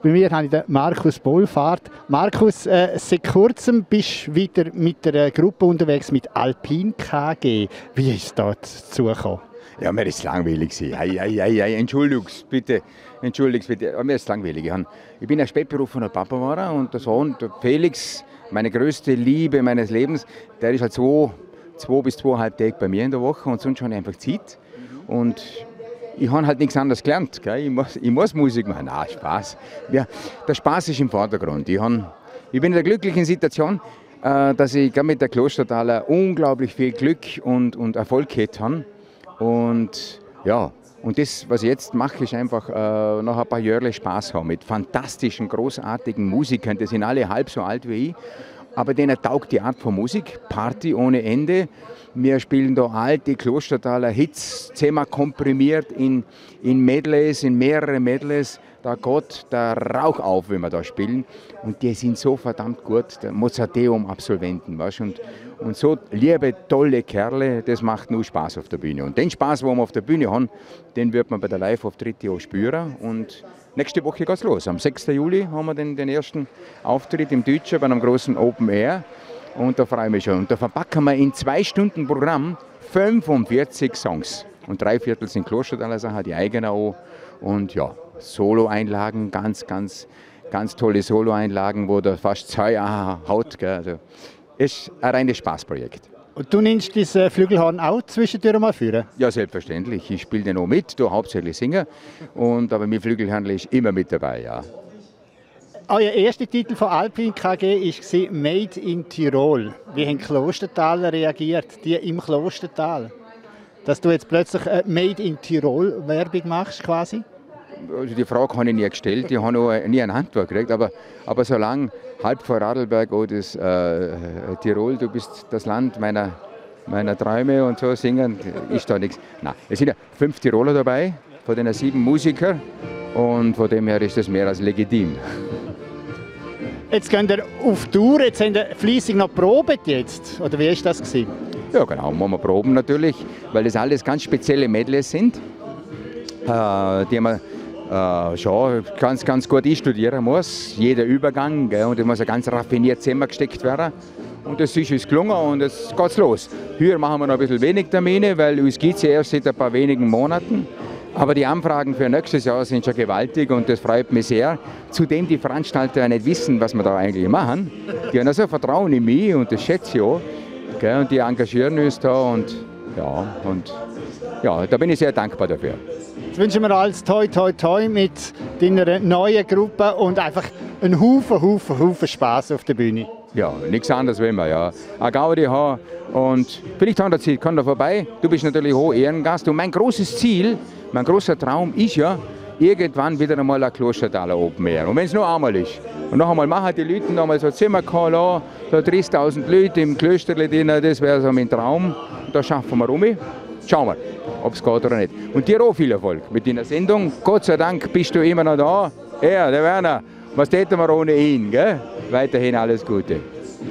Bei mir habe ich den Markus Bollfahrt. Markus, äh, seit kurzem bist du wieder mit einer Gruppe unterwegs mit Alpin KG. Wie ist es da dazu gekommen? Ja, mir ist langweilig. Ei, ei, ei, ei. Entschuldigung, bitte. Entschuldigung, bitte. Aber mir ist langweilig. Ich bin ein spätberufener Papa war und der Sohn, der Felix, meine größte Liebe meines Lebens, der ist halt zwei, zwei bis zweieinhalb Tage bei mir in der Woche und sonst schon einfach Zeit. Und ich habe halt nichts anderes gelernt. Gell? Ich, muss, ich muss Musik machen. Na, Spaß. Ja, der Spaß ist im Vordergrund. Ich, hab, ich bin in der glücklichen Situation, äh, dass ich mit der Klostertaler unglaublich viel Glück und, und Erfolg gehabt habe. Und ja, und das, was ich jetzt mache, ist einfach äh, noch ein paar Jahre Spaß haben mit fantastischen, großartigen Musikern. Die sind alle halb so alt wie ich, aber denen taugt die Art von Musik. Party ohne Ende. Wir spielen da alte Klostertaler Hits, zehnmal komprimiert in, in Medleys, in mehrere Medleys. Da geht der Rauch auf, wenn wir da spielen. Und die sind so verdammt gut, Mozarteum-Absolventen. Und, und so liebe, tolle Kerle, das macht nur Spaß auf der Bühne. Und den Spaß, den wir auf der Bühne haben, den wird man bei der Live-Auftritt auch spüren. Und nächste Woche geht es los. Am 6. Juli haben wir den, den ersten Auftritt im Deutschen bei einem großen Open Air. Und da freue ich mich schon. Und da verpacken wir in zwei Stunden Programm 45 Songs. Und drei Viertel sind Klostertaler Sachen, die eigene auch. Und ja, Solo-Einlagen, ganz, ganz, ganz tolle Solo-Einlagen, wo da fast zwei Jahre haut. Gell. Also, ist ein reines Spaßprojekt. Und du nimmst dieses Flügelhorn auch zwischendurch mal führen? Ja, selbstverständlich. Ich spiele den auch mit, du hauptsächlich singen. Und, aber mit Flügelhorn ist immer mit dabei, ja. Euer erster Titel von Alpin KG war Made in Tirol. Wie haben Klostertaler reagiert, die im Klostertal? Dass du jetzt plötzlich Made in Tirol Werbung machst quasi? Also die Frage habe ich nie gestellt, die habe ich nie eine Antwort gekriegt. Aber, aber solange halb vor Radlberg oder das, äh, Tirol, du bist das Land meiner, meiner Träume und so singen, ist da nichts. Nein, es sind ja fünf Tiroler dabei, von den sieben Musikern. Und von dem her ist das mehr als legitim. Jetzt gehen wir auf Tour, jetzt haben wir fleissig noch probiert jetzt, oder wie war das? Gewesen? Ja genau, machen wir proben natürlich, weil das alles ganz spezielle Medleys sind, äh, die man äh, schon ganz, ganz gut einstudieren muss, jeder Übergang, gell, und das muss ganz raffiniert zusammengesteckt werden. Und das ist uns gelungen und jetzt geht's los. Hier machen wir noch ein bisschen wenig Termine, weil uns gibt es ja erst seit ein paar wenigen Monaten. Aber die Anfragen für nächstes Jahr sind schon gewaltig und das freut mich sehr. Zudem die Veranstalter nicht wissen, was wir da eigentlich machen. Die haben also Vertrauen in mich und das schätze ich auch. Gell? Und die engagieren uns da und ja, und ja, da bin ich sehr dankbar dafür. Wünschen wir alles toi toi toi mit deiner neuen Gruppe und einfach einen Haufen, Haufen, Haufen Spaß auf der Bühne. Ja, nichts anderes will man, ja. Eine Gaudi haben und vielleicht haben der Zeit, kann da vorbei. Du bist natürlich hoch Ehrengast und mein großes Ziel mein großer Traum ist ja, irgendwann wieder einmal ein Klostertaler Open Air. Und wenn es nur einmal ist. Und noch einmal machen die Leute noch einmal so Zimmer lassen, so 30.000 Leute im Klösterle drin, das wäre so mein Traum. Da schaffen wir um. Schauen wir, ob es geht oder nicht. Und dir auch viel Erfolg mit deiner Sendung. Gott sei Dank bist du immer noch da. Ja, der Werner, was täten wir ohne ihn? Gell? Weiterhin alles Gute.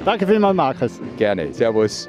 Danke vielmals, Markus. Gerne, Servus.